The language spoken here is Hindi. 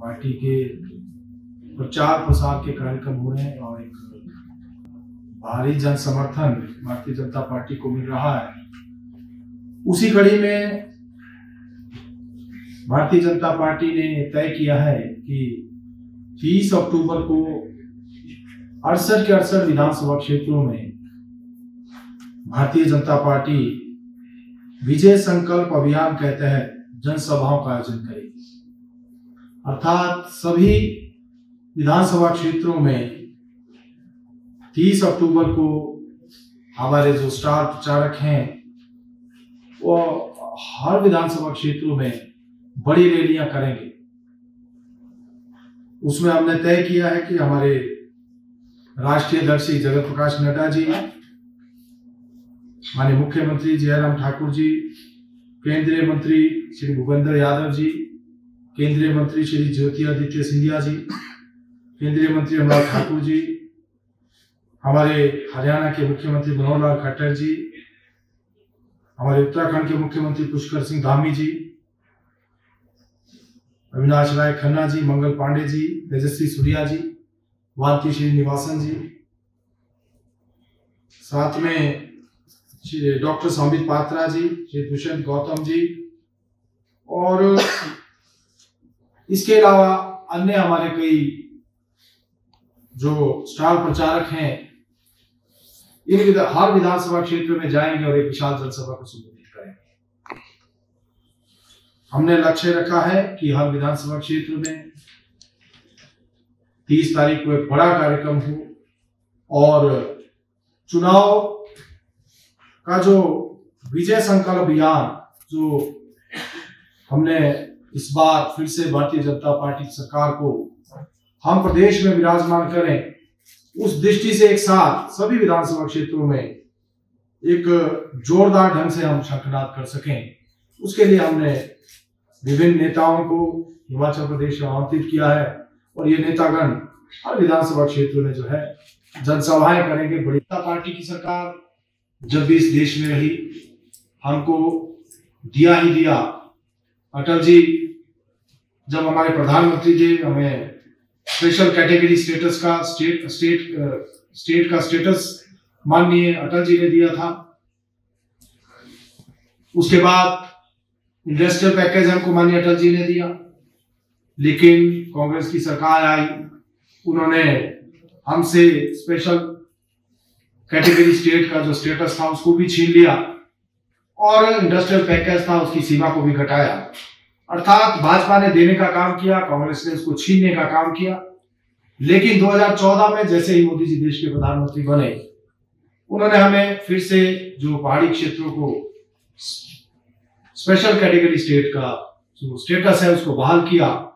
पार्टी के प्रचार प्रसार के कार्यक्रम हो रहे हैं और एक भारी जन समर्थन भारतीय जनता पार्टी को मिल रहा है। उसी कड़ी में भारतीय जनता पार्टी ने तय किया है कि 30 अक्टूबर को अड़सठ के अड़सठ विधानसभा क्षेत्रों में भारतीय जनता पार्टी विजय संकल्प अभियान के तहत जनसभाओं का आयोजन करेगी। अर्थात सभी विधानसभा क्षेत्रों में 30 अक्टूबर को हमारे जो स्टार प्रचारक हैं, वो हर विधानसभा क्षेत्रों में बड़ी रैलियाँ करेंगे। उसमें हमने तय किया है कि हमारे राष्ट्रीय अध्यक्ष जगत प्रकाश नड्डा जी, माननीय मुख्यमंत्री जयराम ठाकुर जी, केंद्रीय मंत्री श्री भूपेंद्र यादव जी केंद्रीय मंत्री श्री ज्योतिरादित्य सिंधिया जी, केंद्रीय मंत्री अनुराग ठाकुर जी, हमारे हरियाणा के मुख्यमंत्री मनोहर लाल खट्टर जी, हमारे उत्तराखंड के मुख्यमंत्री पुष्कर सिंह धामी जी, अविनाश राय खन्ना जी, मंगल पांडे जी, तेजस्वी सूर्या जी वाल्ती श्रीनिवासन जी, साथ में श्री डॉक्टर संबित पात्रा जी, श्री दुष्यंत गौतम जी और इसके अलावा अन्य हमारे कई जो स्टार प्रचारक हैं इन विधा, हर विधानसभा क्षेत्र में जाएँगे और एक विशाल जनसभा को संबोधित करेंगे। हमने लक्ष्य रखा है कि हर विधानसभा क्षेत्र में तीस तारीख को एक बड़ा कार्यक्रम हो और चुनाव का जो विजय संकल्प अभियान जो हमने इस बार फिर से भारतीय जनता पार्टी सरकार को हम प्रदेश में विराजमान करें, उस दृष्टि से एक साथ सभी विधानसभा क्षेत्रों में एक जोरदार ढंग से हम शंखनाद कर सकें। उसके लिए हमने विभिन्न नेताओं को हिमाचल प्रदेश में आमंत्रित किया है और ये नेतागण हर विधानसभा क्षेत्र में जो है जनसभाएँ करेंगे। बड़ी पार्टी की सरकार जब भी इस देश में रही, हमको दिया ही दिया अटल जी, जब हमारे प्रधानमंत्री थे हमें स्पेशल कैटेगरी स्टेटस का स्टेट स्टेट स्टेट का स्टेटस माननीय अटल जी ने दिया था। उसके बाद इंडस्ट्रियल पैकेज हमको माननीय अटल जी ने दिया, लेकिन कांग्रेस की सरकार आई। उन्होंने हमसे स्पेशल कैटेगरी स्टेट का जो स्टेटस था, उसको भी छीन लिया। और इंडस्ट्रियल पैकेज था, उसकी सीमा को भी घटाया। अर्थात भाजपा ने देने का काम किया, कांग्रेस ने उसको छीनने का काम किया। लेकिन 2014 में जैसे ही मोदी जी देश के प्रधानमंत्री बने, उन्होंने हमें फिर से जो पहाड़ी क्षेत्रों को स्पेशल कैटेगरी स्टेट का, जो स्टेटस है उसको बहाल किया